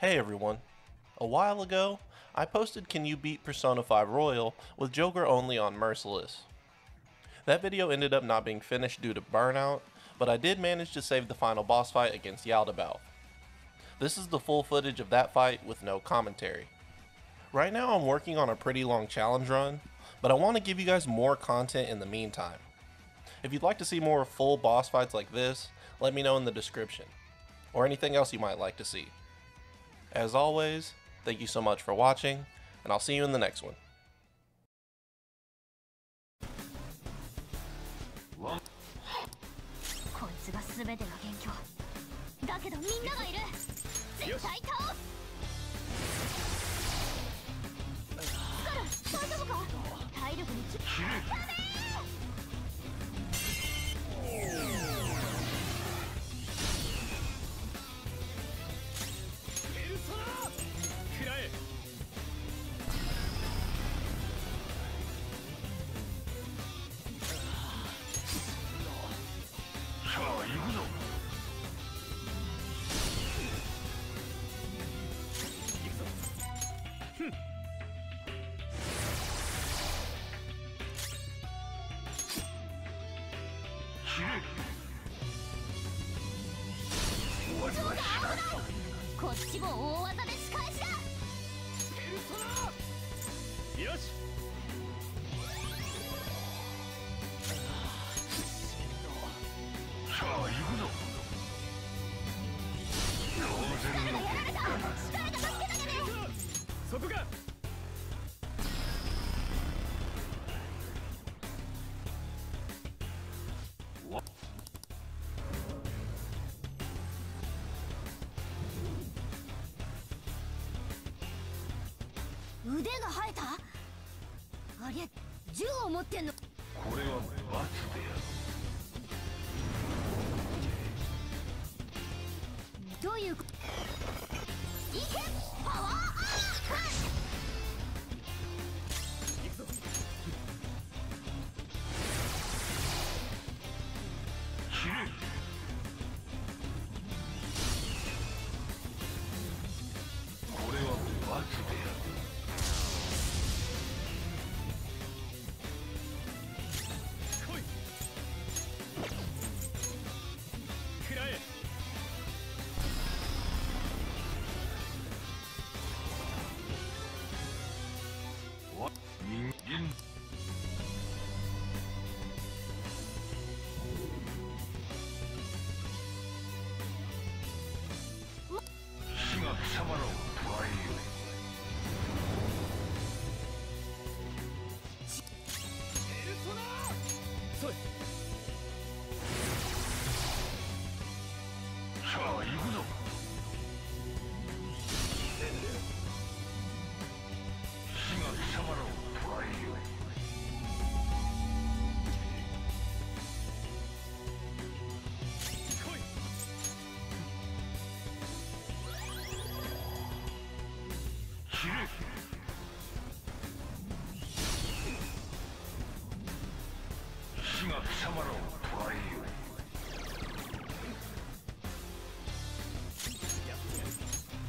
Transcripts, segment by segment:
Hey everyone. A while ago, I posted Can You Beat Persona 5 Royal with Joker only on Merciless. That video ended up not being finished due to burnout, but I did manage to save the final boss fight against Yaldabaoth. This is the full footage of that fight with no commentary. Right now I'm working on a pretty long challenge run, but I want to give you guys more content in the meantime. If you'd like to see more full boss fights like this, let me know in the description, or anything else you might like to see. As always, thank you so much for watching, and I'll see you in the next one. こっちも大技で仕返しだ。よし腕が生えた？ありゃ銃を持ってんの。これは罰である。どういうこと？いけ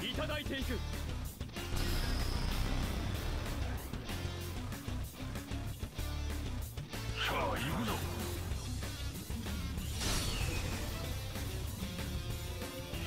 いただいていく。さあ行くぞ。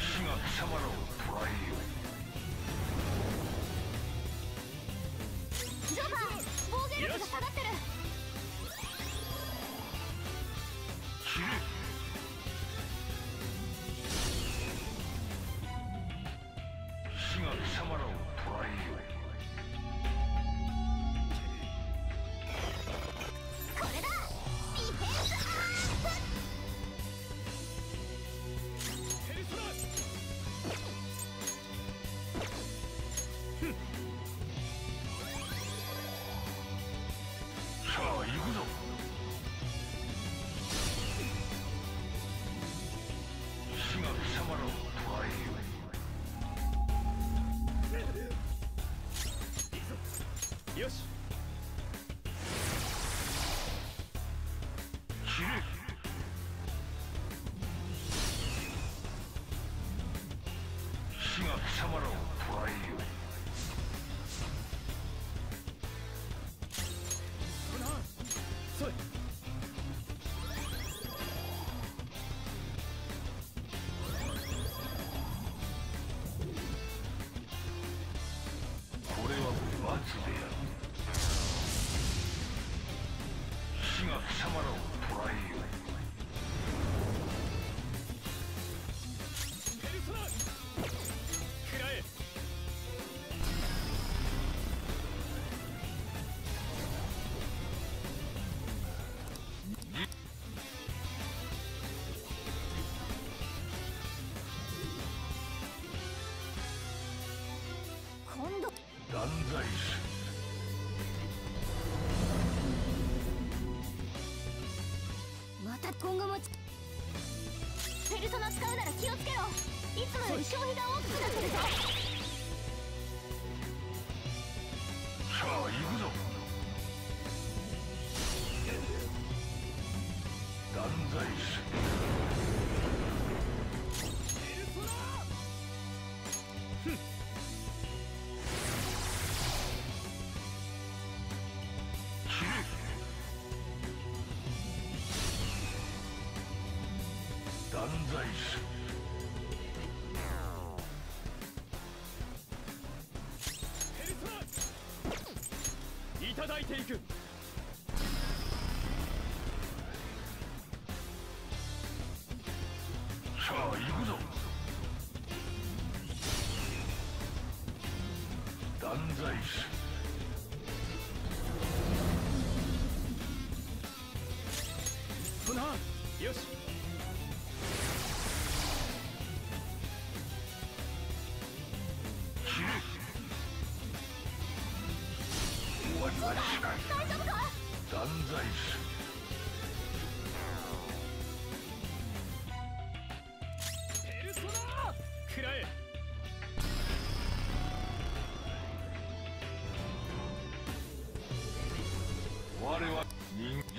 死が貴様らをこれはでる。死が貴様らをつけろ。いつもより消費が大きくなってるぞ。さあ行くぞ。断罪する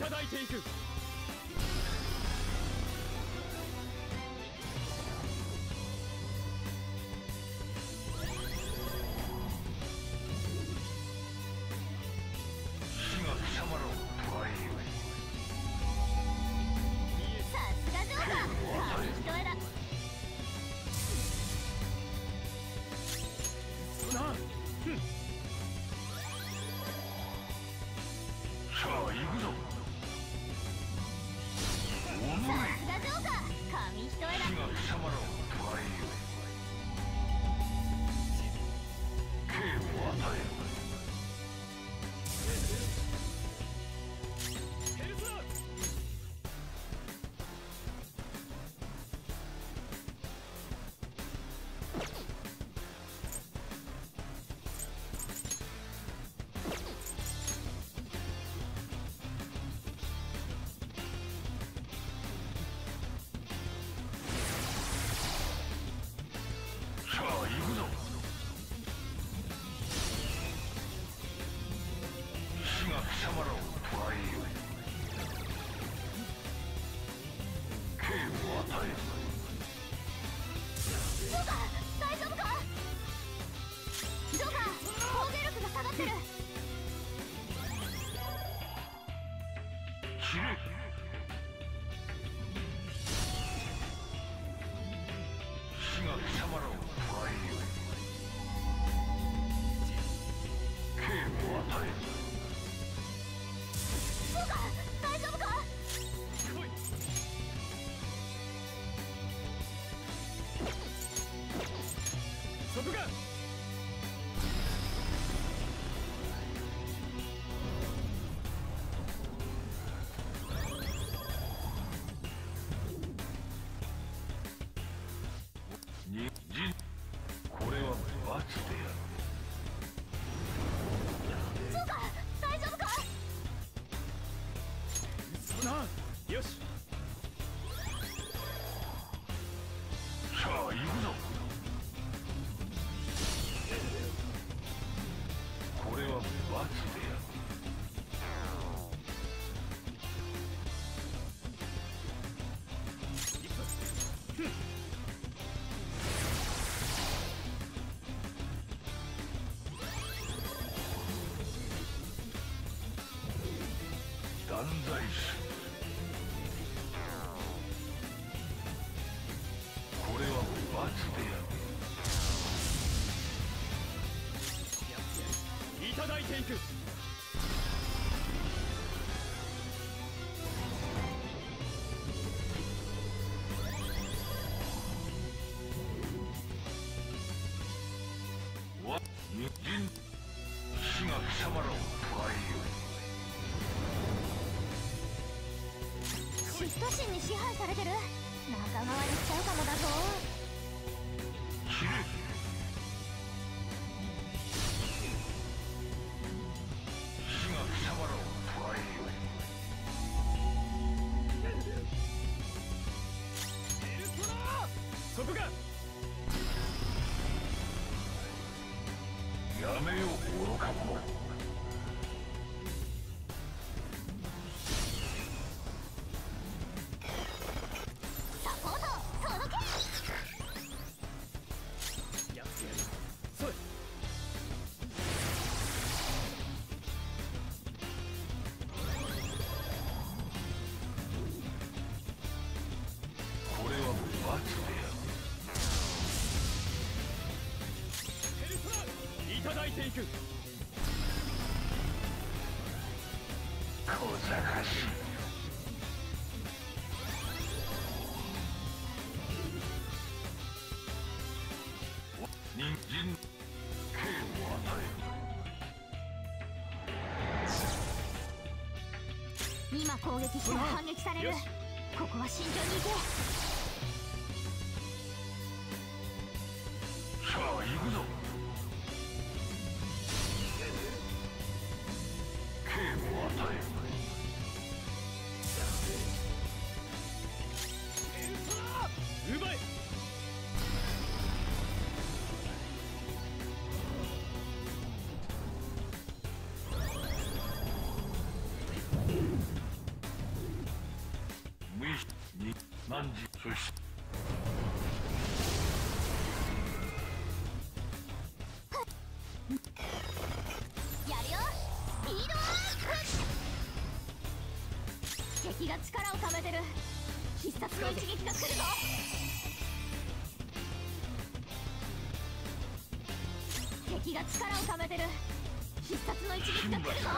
いただいていく。断シスト神に支配されてる。仲間割れしちゃうかもだぞ。いていく。小賢し。い人参刑を与今攻撃したら反撃される。ここは慎重に行け何時そしてやるよスピー。ドアップ敵が力をためてる必殺の一撃が来るぞ敵が力をためてる必殺の一撃が来るぞ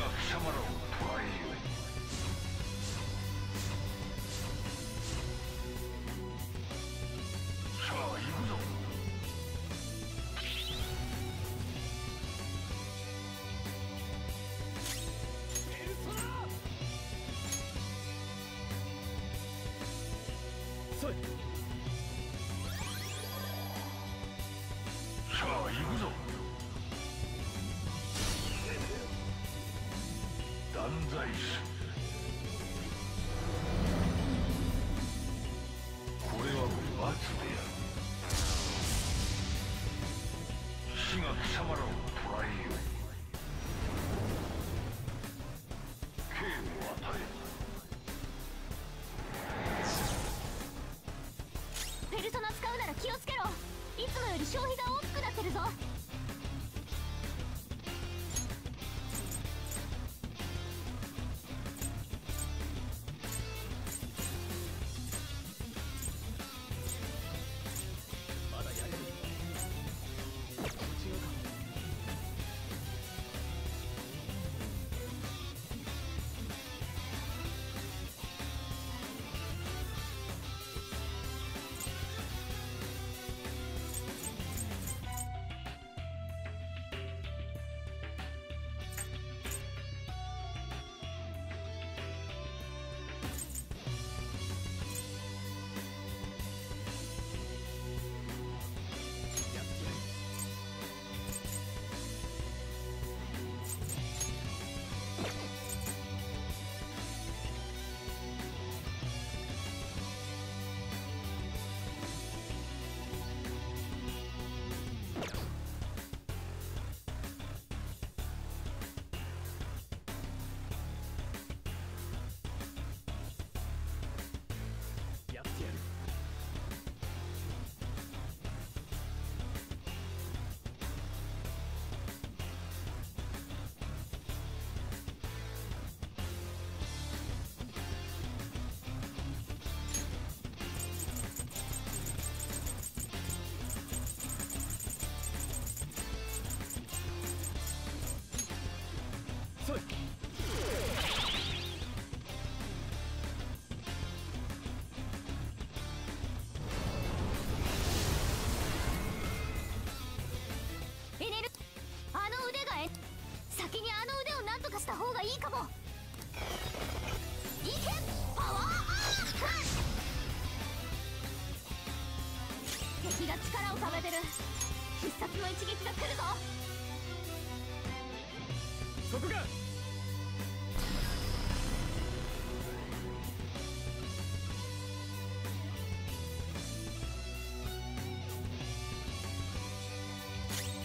が貴様らを死が貴様らを捕らえよう。アー敵が力をためてる。必殺の一撃が来るぞ。そこか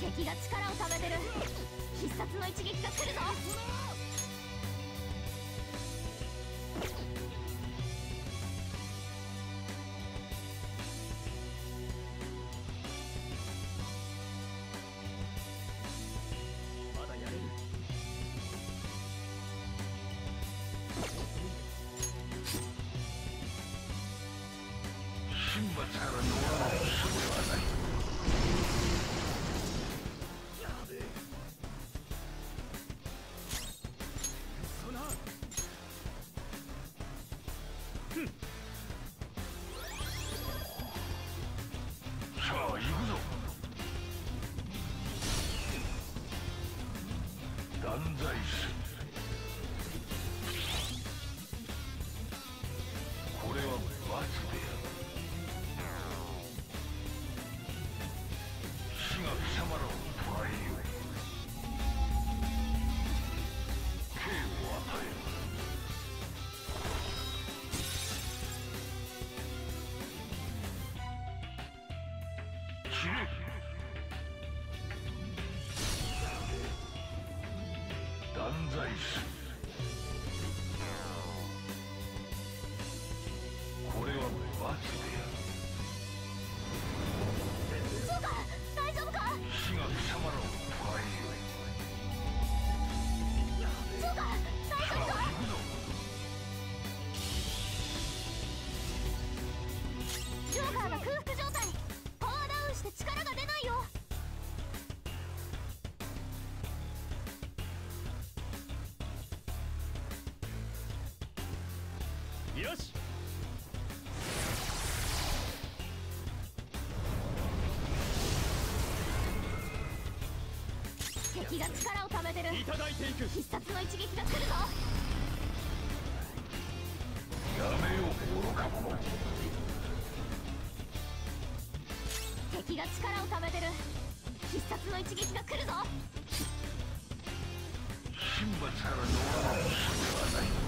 敵が力をためてる。必殺の一撃が来るぞ。断敵が力をためてるいただいていく。必殺の一撃が来るぞやめよう愚か者敵が力をためてる。必殺の一撃が来るぞ。神罰から逃れるはない。